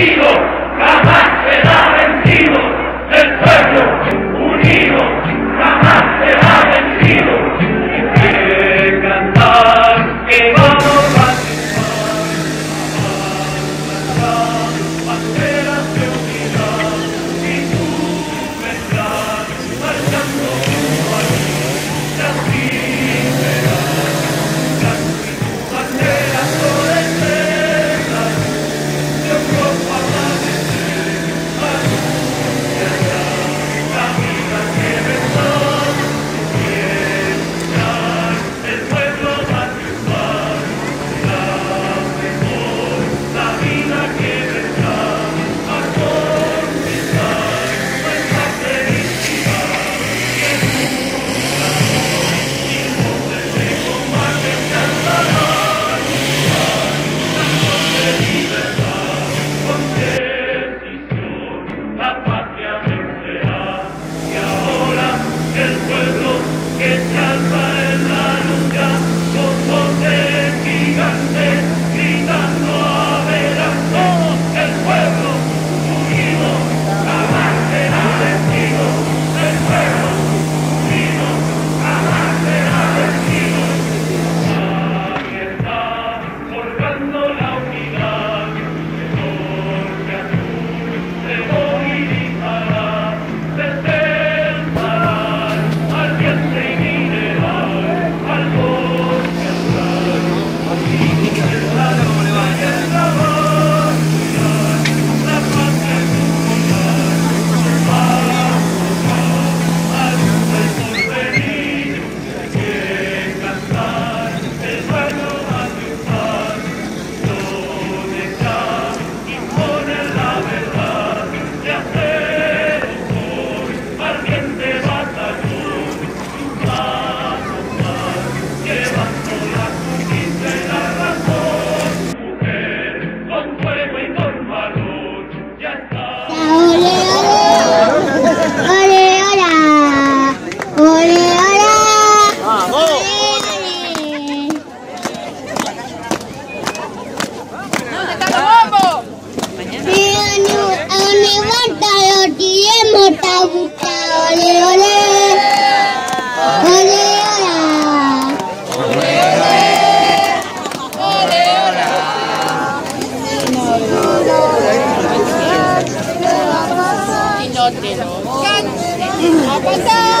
contigo. ¡Ole, ole! ¡Ole, hola! ¡Ole, ole! ¡Ole, hola! ¡Inútil! ¡Aguantado!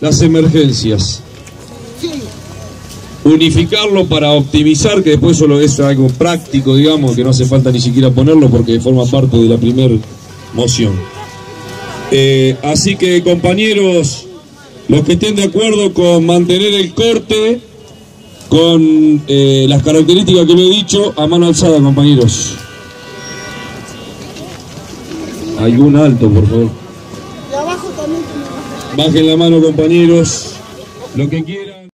Las emergencias. Unificarlo para optimizar, que después solo es algo práctico, digamos, que no hace falta ni siquiera ponerlo porque forma parte de la primera moción. Eh, así que compañeros, los que estén de acuerdo con mantener el corte, con eh, las características que lo he dicho a mano alzada, compañeros. Hay un alto, por favor. Bajen la mano, compañeros. Lo que quieran.